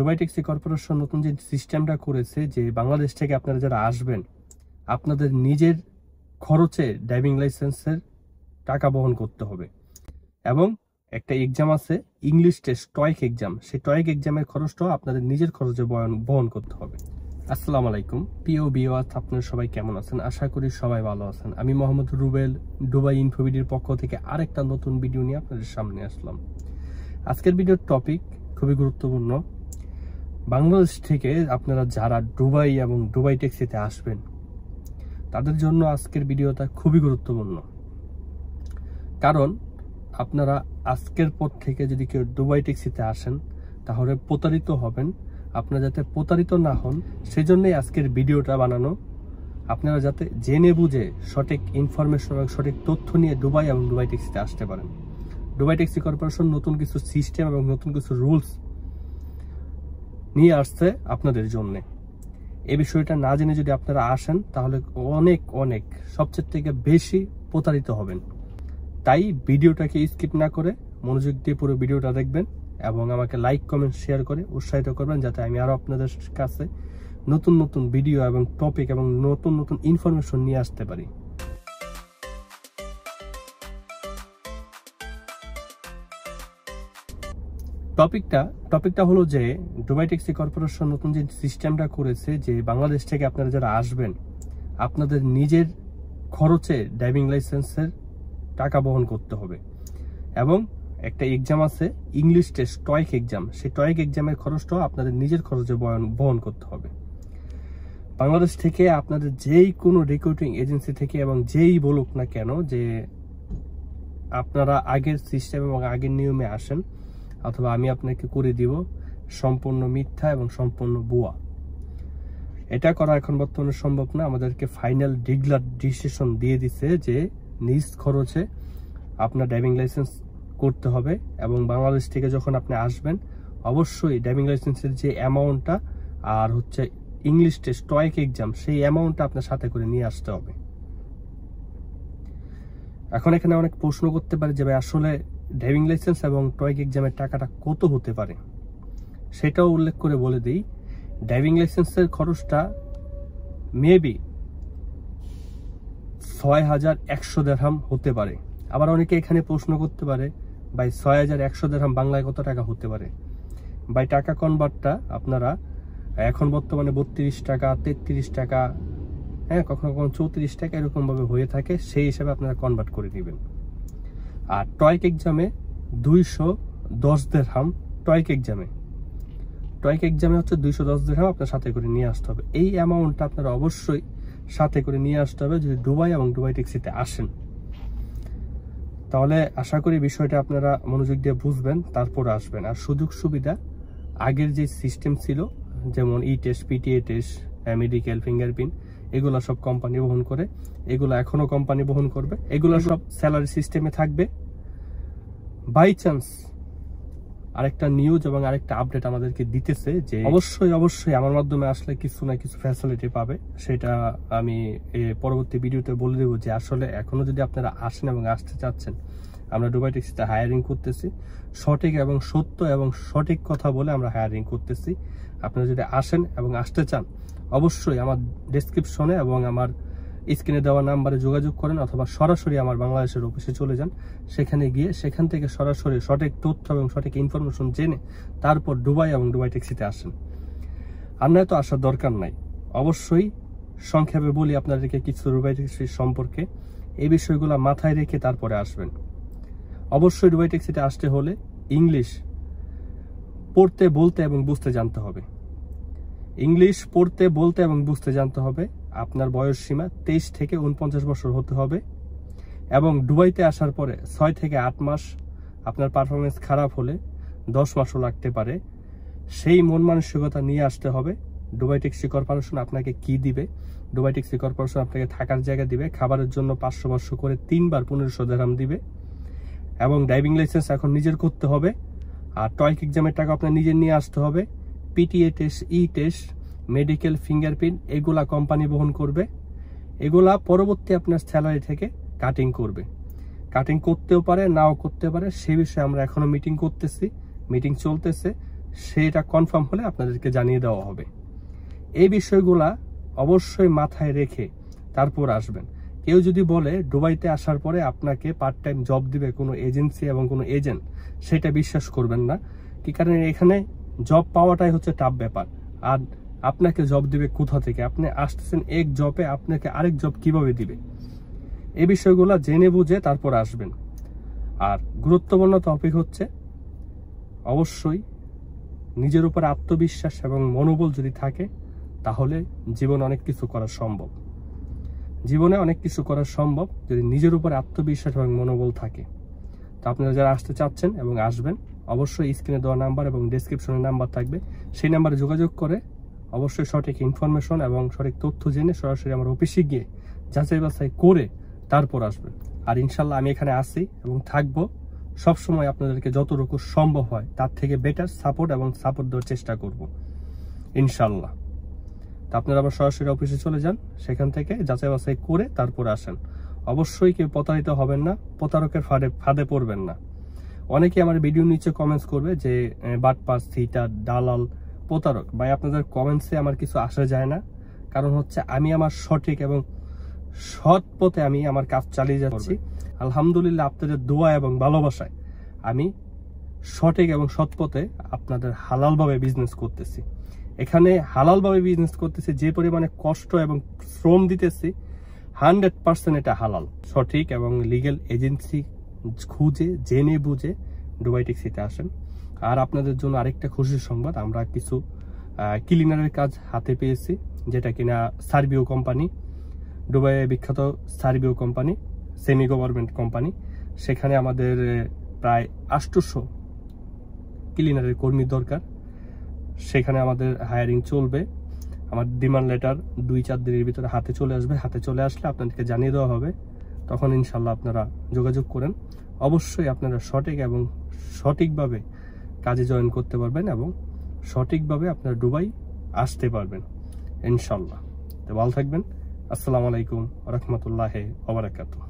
Dubai taxi corporation নতুন যে সিস্টেমটা করেছে যে বাংলাদেশ থেকে আপনারা যারা আসবেন, আপনাদের নিজের খরচে ড্রাইভিং লাইসেন্সের টাকা বহন করতে হবে। এবং একটা এক্সাম আছে ইংলিশ টেস্ট টয়েক এক্সাম সেই টয়েক এক্সামের খরচটাও আপনাদের নিজের খরচে বহন বহন করতে হবে। আসসালামু আলাইকুম। প্রিয় বিওয়াত আপনারা সবাই কেমন আছেন? আশা করি সবাই ভালো আছেন। আমি মোহাম্মদ রুবেল, দুবাই ইনফোভিডির পক্ষ থেকে আরেকটা নতুন ভিডিও নিয়ে আপনাদের সামনে আসলাম। আজকের ভিডিওর টপিক খুবই গুরুত্বপূর্ণ। বাংলাদেশ থেকে আপনারা যারা দুবাই এবং দুবাই ট্যাক্সিতে আসবেন, তাদের জন্য আজকের ভিডিওটা খুবই গুরুত্বপূর্ণ। কারণ আপনারা আজকের পর থেকে যদি কেউ দুবাই ট্যাক্সিতে আসেন, তাহলে প্রতারিত হবেন। আপনারা যাতে প্রতারিত না হন, সেজন্যই আজকের ভিডিওটা বানানো। আপনারা যাতে জেনে বুঝে সঠিক ইনফরমেশন এবং সঠিক তথ্য নিয়ে দুবাই এবং দুবাই ট্যাক্সিতে আসতে পারেন। দুবাই ট্যাক্সি কর্পোরেশন নতুন কিছু সিস্টেম এবং নতুন কিছু রুলস নিয়ে আসছে আপনাদের জন্য। এই বিষয়টা না জেনে যদি আপনারা আসেন, তাহলে অনেক অনেক, সবচেয়ে থেকে বেশি প্রতারিত হবেন। তাই ভিডিওটাকে স্কিপ না করে মনোযোগ দিয়ে পুরো ভিডিওটা দেখবেন এবং আমাকে লাইক, কমেন্ট, শেয়ার করে উৎসাহিত করবেন যাতে আমি আরও আপনাদের কাছে নতুন নতুন ভিডিও এবং টপিক এবং নতুন নতুন ইনফরমেশন নিয়ে আসতে পারি। টপিকটা টপিকটা হলো যে দুবাই কর্পোরেশন নতুন যে সিস্টেমটা করেছে যে বাংলাদেশ থেকে আপনারা যারা আসবেন, আপনাদের নিজের খরচে ড্রাইভিং লাইসেন্সের টাকা বহন করতে হবে। এবং একটা এক্সাম আছে ইংলিশ টেস্ট টয়েক এক্সাম সেই টয়েক এক্সামের খরচটাও আপনাদের নিজের খরচে বহন করতে হবে। বাংলাদেশ থেকে আপনাদের যেই কোনো রিক্রুটিং এজেন্সি থেকে এবং যেই বলুক না কেন যে আপনারা আগের সিস্টেম এবং আগের নিয়মে আসেন অথবা আমি আপনাকে করে দিব সম্পূর্ণ মিথ্যা এবং সম্পূর্ণ বুয়া এটা করা এখন বর্তমানে সম্ভব না। আমাদেরকে ফাইনাল ডিগলার ডিসিশন দিয়ে দিছে যে নিজ খরচে আপনার ড্রাইভিং লাইসেন্স করতে হবে এবং বাংলাদেশ থেকে যখন আপনি আসবেন, অবশ্যই ড্রাইভিং লাইসেন্সের যে অ্যামাউন্টটা আর হচ্ছে ইংলিশ টেস্ট টয়েক এক্সাম সেই অ্যামাউন্টটা আপনার সাথে করে নিয়ে আসতে হবে। এখন এখানে অনেক প্রশ্ন করতে পারে যে, ভাই, আসলে ড্রাইভিং লাইসেন্স এবং টয়েক এক্সামের টাকাটা কত হতে পারে? সেটাও উল্লেখ করে বলে দিই ড্রাইভিং লাইসেন্সের খরচটা মেবি ছয় হাজার একশো দেড়হাম হতে পারে। আবার অনেকে এখানে প্রশ্ন করতে পারে বাই ছয় হাজার একশো দেড়হাম বাংলায় কত টাকা হতে পারে? বাই টাকা কনভার্টটা আপনারা এখন বর্তমানে বত্রিশ টাকা, তেত্রিশ টাকা হ্যাঁ কখনো কখনো চৌত্রিশ টাকা এরকমভাবে হয়ে থাকে, সেই হিসাবে আপনারা কনভার্ট করে নেবেন। আর টয়েক এক্সামে দুইশো দশ দেড়হাম টয়েক এক্সামে। টয়েক এক্সামে হচ্ছে দুইশো দশ দেড়হাম আপনার সাথে করে নিয়ে আসতে হবে। এই অ্যামাউন্টটা আপনারা অবশ্যই সাথে করে নিয়ে আসতে হবে যদি দুবাই এবং দুবাই ট্যাক্সিতে আসেন। তাহলে আশা করি বিষয়টা আপনারা মনোযোগ দিয়ে বুঝবেন, তারপর আসবেন। আর সুযোগ সুবিধা, আগের যে সিস্টেম ছিল, যেমন E test PTA test medical fingerprint এগুলো সব কোম্পানি বহন করে, এগুলো এখনও কোম্পানি বহন করবে, এগুলো সব স্যালারি সিস্টেমে থাকবে। বাই চান্স আরেকটা নিউজ এবং আরেকটা আপডেট আমাদেরকে দিতেছে যে অবশ্যই অবশ্যই আমার মাধ্যমে আসলে কিছু না কিছু ফ্যাসিলিটি পাবে। সেটা আমি পরবর্তী ভিডিওতে বলে দেবো যে আসলে এখনও যদি আপনারা আসেন এবং আসতে চাচ্ছেন, আমরা দুবাই ট্যাক্সিতে হায়ারিং করতেছি। সঠিক এবং সত্য এবং সঠিক কথা বলে আমরা হায়ারিং করতেছি। আপনারা যদি আসেন এবং আসতে চান, অবশ্যই আমার ডেসক্রিপশনে এবং আমার স্ক্রিনে দেওয়া নাম্বারে যোগাযোগ করেন অথবা সরাসরি আমার বাংলাদেশের অফিসে চলে যান। সেখানে গিয়ে সেখান থেকে সরাসরি সঠিক তথ্য এবং সঠিক ইনফরমেশন জেনে তারপর দুবাই এবং দুবাই ট্যাক্সিতে আসেন। আর নয় তো আসার দরকার নাই। অবশ্যই সংক্ষেপে বলি আপনাদেরকে কিছু দুবাই ট্যাক্সি সম্পর্কে। এই বিষয়গুলো মাথায় রেখে তারপরে আসবেন। অবশ্যই দুবাই ট্যাক্সিতে আসতে হলে ইংলিশ পড়তে, বলতে এবং বুঝতে জানতে হবে। ইংলিশ পড়তে, বলতে এবং বুঝতে জানতে হবে। আপনার বয়স সীমা তেইশ থেকে উনপঞ্চাশ বছর হতে হবে। এবং দুবাইতে আসার পরে ছয় থেকে আট মাস আপনার পারফরমেন্স খারাপ হলে দশ মাসও লাগতে পারে। সেই মন মানসিকতা নিয়ে আসতে হবে। দুবাই ট্যাক্সি কর্পোরেশন আপনাকে কি দিবে? দুবাই ট্যাক্সি কর্পোরেশন আপনাকে থাকার জায়গা দিবে। খাবারের জন্য পাঁচশো পাঁচশো করে তিনবার পনেরোশো দেরাম দিবে। এবং ড্রাইভিং লাইসেন্স এখন নিজের করতে হবে। আর টয়েক এক্সামের টাকা আপনার নিজের নিয়ে আসতে হবে। PTA test E test medical, fingerprint, এগুলা কোম্পানি বহন করবে। এগুলা পরবর্তী আপনার স্যালারি থেকে কাটিং করবে। কাটিং করতেও পারে, নাও করতে পারে, সে বিষয়ে আমরা এখনও মিটিং করতেছি, মিটিং চলতেছে, সেটা কনফার্ম হলে আপনাদেরকে জানিয়ে দেওয়া হবে। এই বিষয়গুলা অবশ্যই মাথায় রেখে তারপর আসবেন। কেউ যদি বলে, দুবাইতে আসার পরে আপনাকে পার্ট টাইম জব দিবে কোনো এজেন্সি এবং কোনো এজেন্ট সেটা বিশ্বাস করবেন না। কি কারণে? এখানে জব পাওয়াটাই হচ্ছে টাফ ব্যাপার। আর আপনাকে জব দিবে কোথা থেকে? আপনি আসতেছেন এক জবে আপনাকে আরেক জব কীভাবে দিবে? এই বিষয়গুলো জেনে বুঝে তারপর আসবেন। আর গুরুত্বপূর্ণ টপিক হচ্ছে, অবশ্যই নিজের উপর আত্মবিশ্বাস এবং মনোবল যদি থাকে, তাহলে জীবন অনেক কিছু করা সম্ভব। জীবনে অনেক কিছু করা সম্ভব যদি নিজের উপর আত্মবিশ্বাস এবং মনোবল থাকে। তো আপনারা যারা আসতে চাচ্ছেন এবং আসবেন, অবশ্যই স্ক্রিনে দেওয়া নাম্বার এবং ডিসক্রিপশনে নাম্বার থাকবে। সেই নাম্বারে যোগাযোগ করে অবশ্যই সঠিক ইনফরমেশন এবং সঠিক তথ্য জেনে সরাসরি আমার অফিসে গিয়ে যাচাই বাছাই করে তারপর আসবেন। আর ইনশাল্লাহ আমি এখানে আসি এবং থাকব। সবসময় আপনাদেরকে যতটুকু সম্ভব হয়, তার থেকে বেটার সাপোর্ট এবং সাপোর্ট দেওয়ার চেষ্টা করব। ইনশাল্লাহ। তা আপনারা আবার সরাসরি অফিসে চলে যান, সেখান থেকে যাচাই বাছাই করে তারপর আসেন। অবশ্যই কেউ প্রতারিত হবেন না, প্রতারকের ফাঁদে ফাঁদে পড়বেন না। অনেকে আমার ভিডিও নিচে কমেন্টস করবে যে, বাটপাস থিটা দালাল প্রতারক। ভাই, আপনাদের কমেন্টসে আমার কিছু আসা যায় না। কারণ হচ্ছে আমি আমার সঠিক এবং সৎ পথে আমি আমার কাজ চালিয়ে যাচ্ছি। আলহামদুলিল্লাহ আপনাদের দোয়া এবং ভালোবাসায় আমি সঠিক এবং সৎ পথে আপনাদের হালালভাবে বিজনেস করতেছি। এখানে হালালভাবে বিজনেস করতেছি, যে পরিমাণে কষ্ট এবং শ্রম দিতেছি হান্ড্রেড পার্সেন্ট এটা হালাল। সঠিক এবং লিগেল এজেন্সি খুঁজে, জেনে বুঝে দুবাই ট্যাক্সিতে আসেন। আর আপনাদের জন্য আরেকটা খুশির সংবাদ, আমরা কিছু ক্লিনারের কাজ হাতে পেয়েছি, যেটা কিনা সার্বিও কোম্পানি দুবাইয়ে বিখ্যাত সার্বিও কোম্পানি সেমি গভর্নমেন্ট কোম্পানি সেখানে আমাদের প্রায় আষ্টশো ক্লিনারের কর্মী দরকার। সেখানে আমাদের হায়ারিং চলবে। আমার ডিমান্ড লেটার দুই চার দিনের ভিতরে হাতে চলে আসবে। হাতে চলে আসলে আপনাদেরকে জানিয়ে দেওয়া হবে। তখন ইনশাল্লাহ আপনারা যোগাযোগ করেন। অবশ্যই আপনারা সঠিক এবং সঠিকভাবে কাজে জয়েন করতে পারবেন এবং সঠিকভাবে আপনার ডুবাই আসতে পারবেন ইনশাল্লাহ তো ভালো থাকবেন। আসসালামু আলাইকুম রহমতুল্লাহ ওবরাকাতুহ